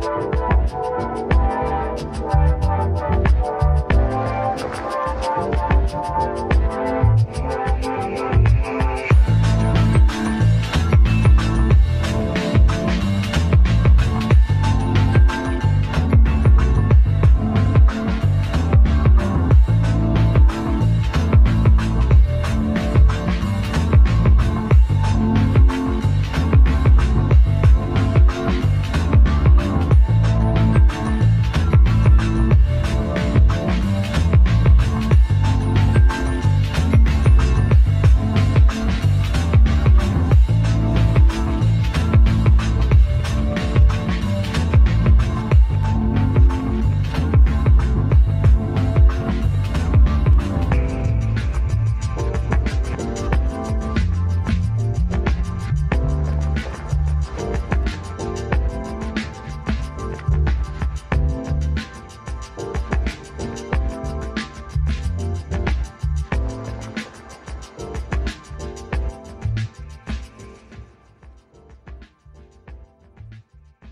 Bye.